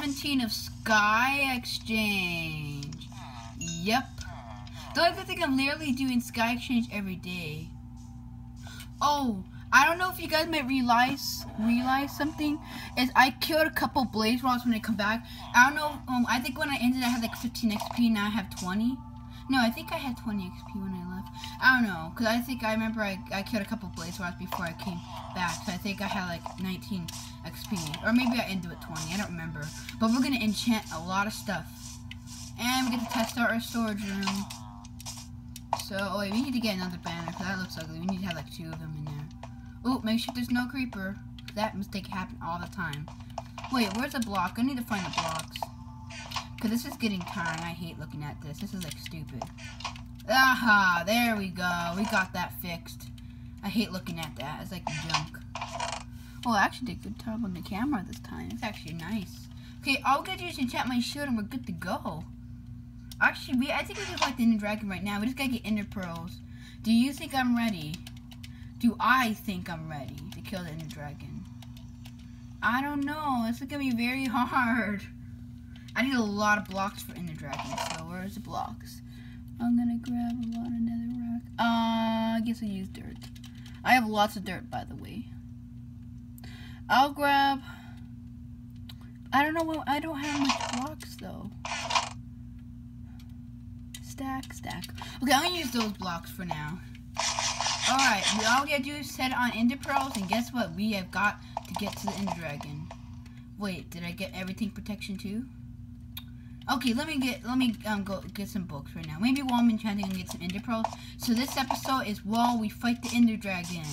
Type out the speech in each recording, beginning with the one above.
17 of Sky Exchange. Yep. The only good thing I'm literally doing Sky Exchange every day. Oh, I don't know if you guys might realize realize something. Is I killed a couple blaze rods when I come back. I don't know. Um, I think when I ended, I had like 15 XP. Now I have 20. No, I think I had 20 XP when I left. I don't know, because I think I remember I, I killed a couple blaze rods before I came back. So I think I had like 19 XP. Or maybe I ended with 20. I don't remember. But we're going to enchant a lot of stuff. And we get to test out our storage room. So, oh wait, we need to get another banner, because that looks ugly. We need to have like two of them in there. Oh, make sure there's no creeper. That mistake happens all the time. Wait, where's the block? I need to find the blocks. Because this is getting tiring. I hate looking at this. This is like stupid. Aha, there we go. We got that fixed. I hate looking at that. It's like junk. Well, I actually did good job on the camera this time. It's actually nice. Okay, all we gotta do is enchant my shield and we're good to go. Actually, we I think we just fight the Ender Dragon right now. We just gotta get Ender Pearls. Do you think I'm ready? Do I think I'm ready to kill the Ender Dragon? I don't know. This is gonna be very hard. I need a lot of blocks for Ender Dragon, so where's the blocks? I'm gonna grab a lot of netherrack. Uh, I guess I use dirt. I have lots of dirt, by the way. I'll grab... I don't know what... I don't have much blocks, though. Stack, stack. Okay, I'm gonna use those blocks for now. Alright, we all do is set on Ender Pearls, and guess what? We have got to get to the Ender Dragon. Wait, did I get everything protection too? Okay, let me get let me um go get some books right now. Maybe while I'm enchanting and get some ender pearls. So this episode is while we fight the ender dragon.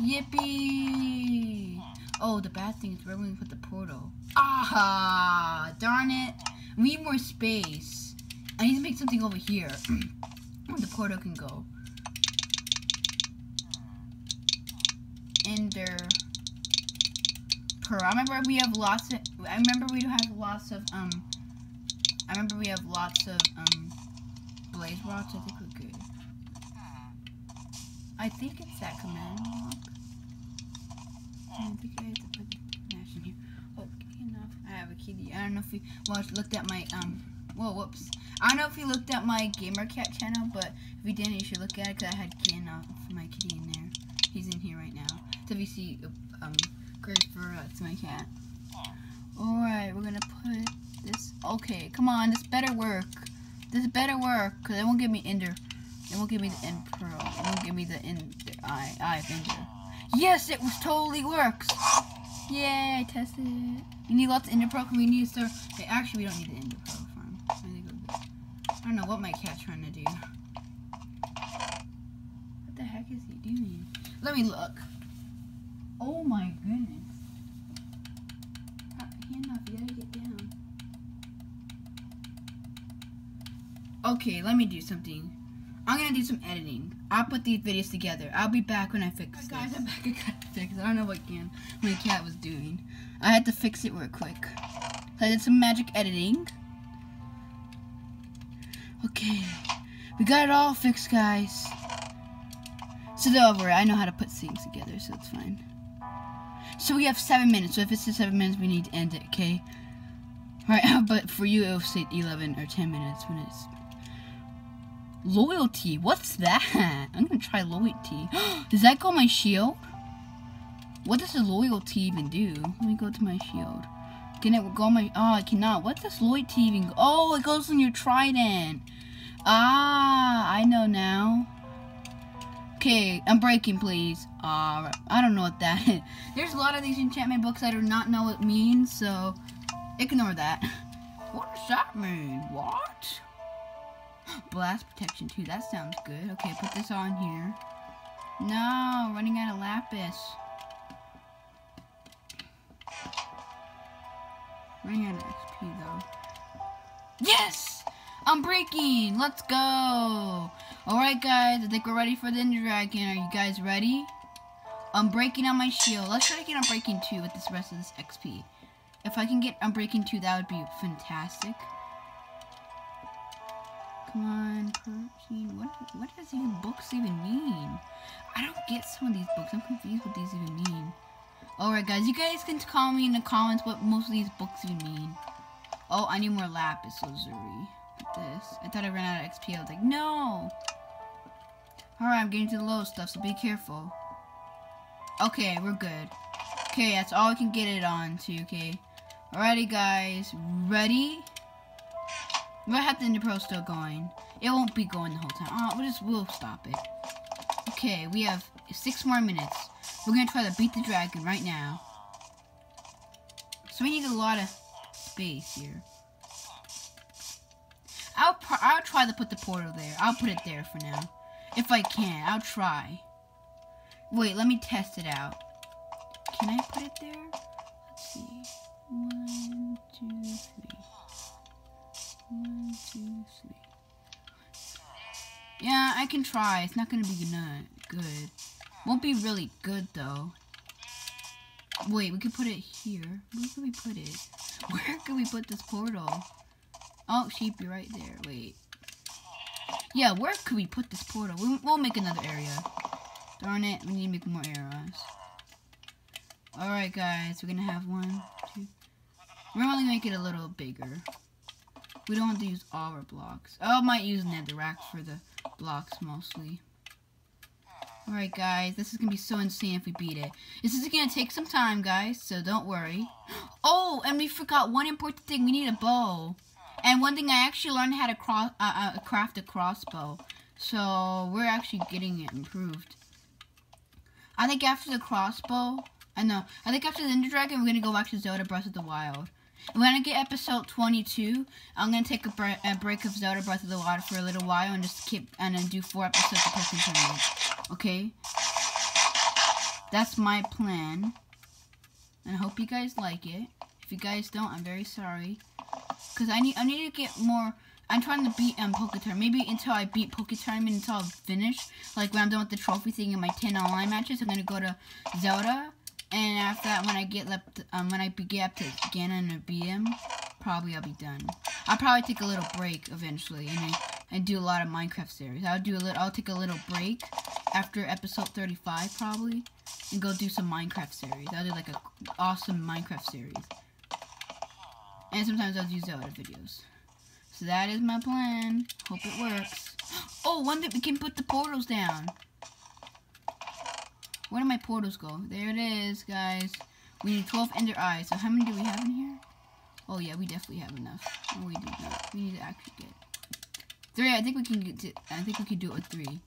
Yippee! Oh, the bad thing is where we put the portal. Ah, darn it! We need more space. I need to make something over here where the portal can go. Ender pearl. I remember we have lots of. I remember we have lots of um I remember we have lots of um, blaze rods. I think we're good. I think it's that command block. I think I have to put the in here. Okay, enough. I have a kitty. I don't know if we watched, looked at my um. Whoa, whoops. I don't know if you looked at my gamer cat channel, but if you didn't, you should look at it because I had Ken, uh, my kitty in there. He's in here right now. So if you see um, great for uh, my cat. Alright, we're gonna put this, okay, come on, this better work. This better work, because it won't give me ender. It won't give me the end pearl. It won't give me the end, eye, eye of ender. Yes, it was totally works. Yay, I tested it. We need lots of ender pearl, we need to start, okay, actually, we don't need the ender pearl farm. I don't know what my cat's trying to do. What the heck is he doing? Let me look. Oh my goodness. Okay, let me do something. I'm gonna do some editing. I'll put these videos together. I'll be back when I fix guys, this. I'm back. I got fix. I don't know what can my cat was doing. I had to fix it real quick. So I did some magic editing. Okay. We got it all fixed, guys. So don't worry, I know how to put things together, so it's fine. So we have seven minutes. So if it's the seven minutes, we need to end it, okay? Alright, but for you, it'll say 11 or 10 minutes when it's Loyalty. What's that? I'm gonna try loyalty. does that go my shield? What does the loyalty even do? Let me go to my shield. Can it go my... Oh, I cannot. What does loyalty even... Go? Oh, it goes on your trident. Ah, I know now. Okay, Unbreaking, please. Uh, I don't know what that is. There's a lot of these enchantment books I do not know what means, so ignore that. What does that mean? What? Blast protection too. That sounds good. Okay, put this on here. No, running out of lapis. Running out of XP though. Yes! Unbreaking! Let's go! Alright guys, I think we're ready for the Ender Dragon. Are you guys ready? Unbreaking on my shield. Let's try to get Unbreaking 2 with this rest of this XP. If I can get Unbreaking 2, that would be fantastic. Come. What what does these books even mean? I don't get some of these books. I'm confused what these even mean. Alright guys, you guys can call me in the comments what most of these books you need. Oh, I need more lapis lazuli. This. I thought I ran out of XP. I was like, no! Alright, I'm getting to the low stuff, so be careful. Okay, we're good. Okay, that's all we can get it on to, okay? Alrighty, guys. Ready? Have the Ender Pearl still going. It won't be going the whole time. Oh, we'll just, we'll stop it. Okay, we have six more minutes. We're gonna try to beat the dragon right now. So we need a lot of space here. I'll, I'll try to put the portal there. I'll put it there for now. If I can, I'll try. Wait, let me test it out. Can I put it there? Let's see. One, two, three. Yeah, I can try. It's not gonna be good. Won't be really good though. Wait, we could put it here. Where could we put it? Where could we put this portal? Oh, sheep, you're right there. Wait. Yeah, where could we put this portal? We'll make another area. Darn it, we need to make more arrows. Alright, guys, we're gonna have one, two. We're only gonna make it a little bigger. We don't want to use all our blocks. Oh, I might use netherrack for the blocks mostly. Alright, guys, this is gonna be so insane if we beat it. This is gonna take some time, guys, so don't worry. Oh, and we forgot one important thing. We need a bow. And one thing I actually learned how to cross, uh, uh, craft a crossbow. So, we're actually getting it improved. I think after the crossbow, I know, I think after the Ender Dragon, we're going to go back to Zelda Breath of the Wild. And when I get episode 22, I'm going to take a, bre a, break of Zelda Breath of the Wild for a little while and just keep, and then do four episodes of Pokemon Okay? That's my plan. And I hope you guys like it. If you guys don't, I'm very sorry. Because I need, I need to get more I'm trying to beat um, Poke Maybe until I beat Poke Tournament until I finish. Like when I'm done with the trophy thing in my 10 online matches, I'm gonna go to Zelda. And after that, when I get left, um, when I get up to Ganon or beat him, probably I'll be done. I'll probably take a little break eventually and and do a lot of Minecraft series. I'll do a little. I'll take a little break after episode 35 probably, and go do some Minecraft series. I'll do like a awesome Minecraft series. And sometimes I'll do Zelda videos. So that is my plan. Hope it works. Oh, one that we can put the portals down. Where do my portals go? There it is, guys. We need 12 ender eyes. So how many do we have in here? Oh, yeah, we definitely have enough. No, we do not. We need to actually get three. I think we can get to, I think we can do it with three.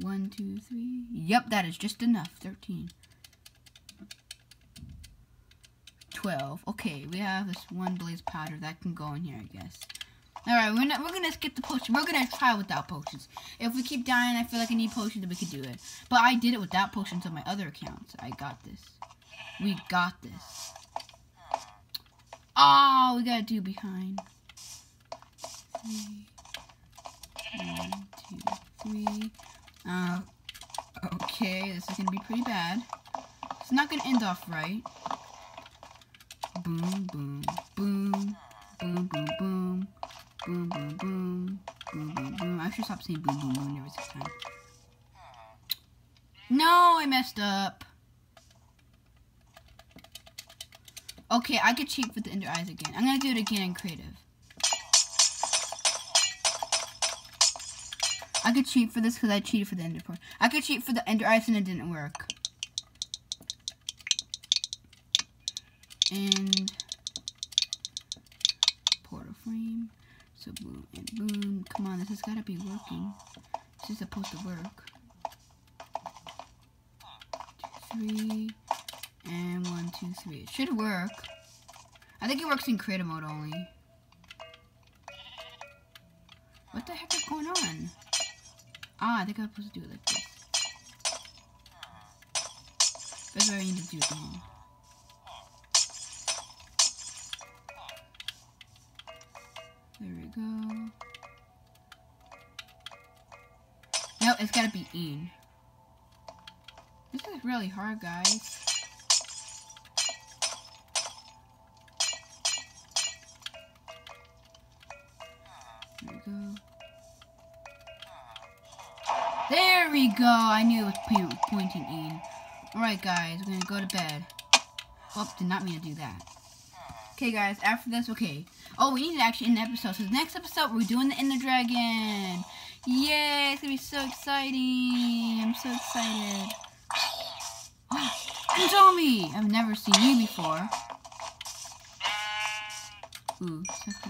One, two, three. Yep, that is just enough. 13. 12. Okay, we have this one blaze powder that can go in here, I guess. Alright, we're, not, we're gonna skip the potion. We're gonna try without potions. If we keep dying, I feel like I need potions, then we could do it. But I did it without potions on my other accounts. I got this. We got this. Oh, we gotta do behind. Three. One, two, three. Uh, okay, this is gonna be pretty bad. It's not gonna end off right. Boom, boom, boom, boom, boom, boom. Boom, boom, boom. Boom, boom, boom. I should stop saying boom, boom, boom every six time. No, I messed up. Okay, I could cheat for the Ender Eyes again. I'm gonna do it again in creative. I could cheat for this because I cheated for the Ender Pearl. I could cheat for the Ender Eyes and it didn't work. And portal frame. So boom and boom. Come on, this has got to be working. This is supposed to work. Two, three, and one, two, three. It should work. I think it works in creative mode only. What the heck is going on? Ah, I think I'm supposed to do it like this. That's what I need to do it wrong. There we go. No, it's gotta be in. This is really hard, guys. There we go. There we go! I knew it was pointing in. Alright, guys, we're gonna go to bed. Oh, did not mean to do that. Okay, guys, after this, okay. Oh, we need to actually end the episode. So, the next episode, we're doing the Ender Dragon. Yay, it's gonna be so exciting. I'm so excited. Oh, Tommy! I've never seen you before. Ooh,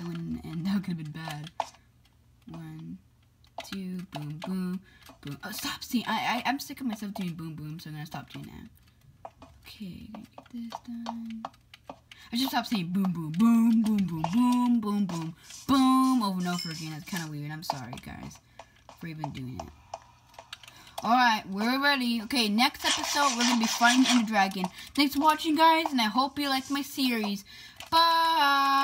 win in the end. That could have been bad. One, two, boom, boom, boom. Oh, stop seeing. I, I, I'm sick of myself doing boom, boom, so I'm gonna stop doing that. Okay, get this done. I should stop saying boom, boom, boom, boom, boom, boom, boom, boom, boom over and over again. That's kind of weird. I'm sorry, guys, for even doing it. Alright, we're ready. Okay, next episode, we're going to be fighting Ender Dragon. Thanks for watching, guys, and I hope you liked my series. Bye!